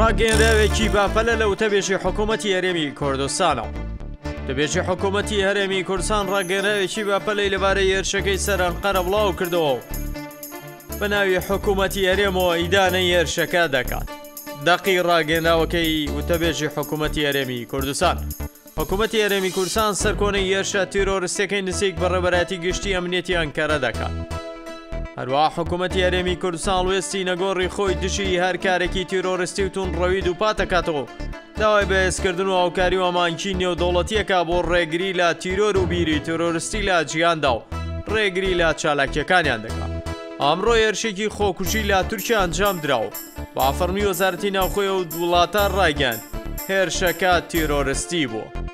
ڕاگەنداوێکی بافەلە لە وتەبێژی حکوومەتتی هەرێمی کوردستانە. دەبێژی حکوومەتتی هەرێمی کورسان ڕاگەناوێکی باپەلەی لەبارەی هێرشەکەی سەران قەرە بڵاو کردەوە. بەناوی حکوومەتتی هەرێمەوە ئیدانە هێرشەکە دەکات. دەقی ڕاگەناوەکەی وتەبێژی حکوومەتتی هەرێمی کوردستان. حکوومەتتی هەرێمی کورسان سەرکۆنەی هێرشە تیرۆرسەکەی نسێک بەڕێبەتی گشتی ئەمنێتی ئەنکەرە دەکات. هەروە حکوومەتتی ئەرێمی کوردستان وێستی نەگۆڕی خۆی دشی هەر کارێکی تیرۆڕستی و تون ڕەوید و پاتەکاتەوە داوای بەهێزکردن و ئاوکاری وامانکی نێودوڵەتیەکە بۆ ڕێگری لە تیرۆر و بیری تۆرۆریستی لە جیاندا و ڕێگری لە چالاکیەکانیان دەکات. ئامڕۆ هێرشێکی خۆکوشی لە تورکیا ئەنجام دراوە بافەرمی وەزارتی ناوخۆی و وڵاتان ڕایگەان هێرشەکە تیرۆرستی بووە.